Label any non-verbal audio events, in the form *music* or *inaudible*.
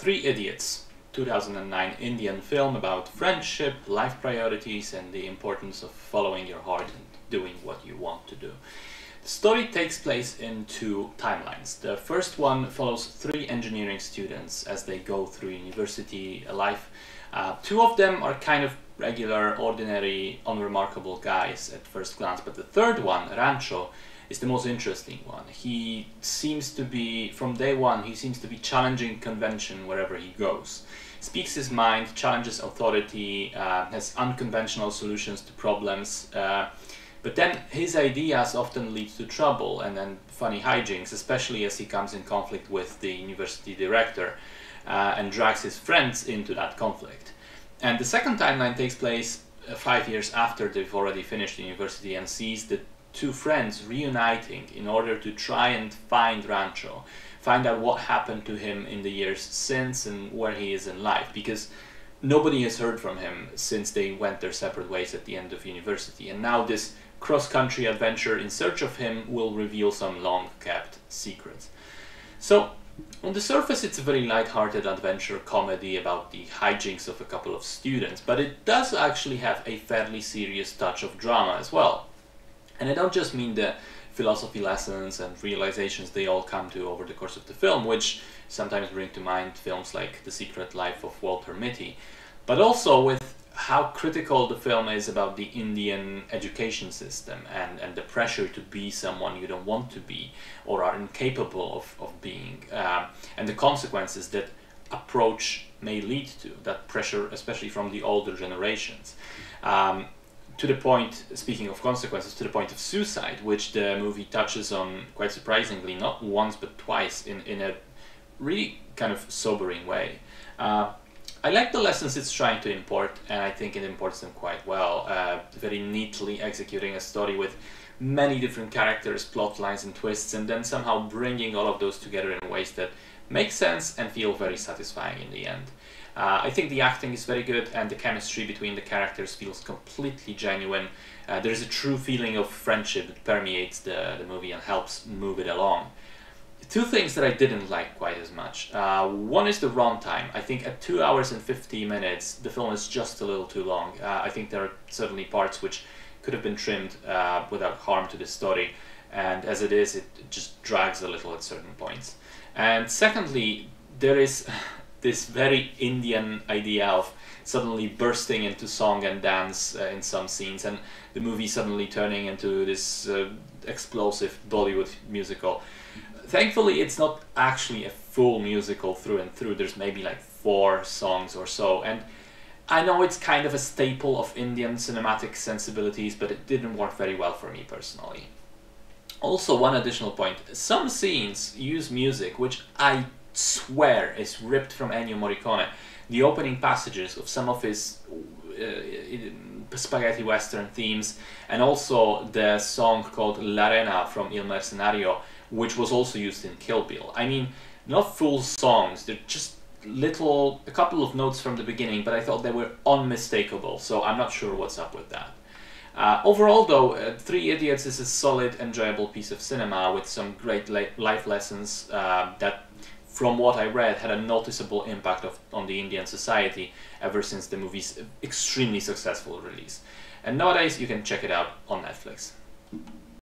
Three Idiots, 2009 Indian film about friendship, life priorities, and the importance of following your heart and doing what you want to do. Story takes place in two timelines. The first one follows three engineering students as they go through university life. Uh, two of them are kind of regular, ordinary, unremarkable guys at first glance, but the third one, Rancho, is the most interesting one. He seems to be, from day one, he seems to be challenging convention wherever he goes. Speaks his mind, challenges authority, uh, has unconventional solutions to problems. Uh, but then his ideas often lead to trouble and then funny hijinks, especially as he comes in conflict with the university director uh, and drags his friends into that conflict. And the second timeline takes place uh, five years after they've already finished university and sees the two friends reuniting in order to try and find Rancho, find out what happened to him in the years since and where he is in life, because nobody has heard from him since they went their separate ways at the end of university. And now this cross-country adventure in search of him will reveal some long-kept secrets. So, on the surface it's a very light-hearted adventure comedy about the hijinks of a couple of students, but it does actually have a fairly serious touch of drama as well. And I don't just mean the philosophy lessons and realizations they all come to over the course of the film, which sometimes bring to mind films like The Secret Life of Walter Mitty, but also with how critical the film is about the Indian education system and, and the pressure to be someone you don't want to be or are incapable of, of being, uh, and the consequences that approach may lead to, that pressure, especially from the older generations. Um, to the point, speaking of consequences, to the point of suicide, which the movie touches on quite surprisingly, not once but twice in, in a really kind of sobering way. Uh, I like the lessons it's trying to import, and I think it imports them quite well, uh, very neatly executing a story with many different characters, plot lines, and twists, and then somehow bringing all of those together in ways that make sense and feel very satisfying in the end. Uh, I think the acting is very good and the chemistry between the characters feels completely genuine. Uh, there's a true feeling of friendship that permeates the, the movie and helps move it along. Two things that I didn't like quite as much. Uh, one is the runtime. I think at 2 hours and 50 minutes, the film is just a little too long. Uh, I think there are certainly parts which could have been trimmed uh, without harm to the story, and as it is, it just drags a little at certain points. And secondly, there is *laughs* this very Indian idea of suddenly bursting into song and dance uh, in some scenes, and the movie suddenly turning into this uh, explosive Bollywood musical. Thankfully, it's not actually a full musical through and through. There's maybe like four songs or so, and I know it's kind of a staple of Indian cinematic sensibilities, but it didn't work very well for me personally. Also, one additional point. Some scenes use music which I swear is ripped from Ennio Morricone. The opening passages of some of his uh, spaghetti western themes, and also the song called L'Arena from Il Mercenario, which was also used in Kill Bill. I mean, not full songs, they're just little, a couple of notes from the beginning, but I thought they were unmistakable, so I'm not sure what's up with that. Uh, overall, though, uh, Three Idiots is a solid, enjoyable piece of cinema with some great life lessons uh, that from what I read, had a noticeable impact of, on the Indian society ever since the movie's extremely successful release. And nowadays, you can check it out on Netflix.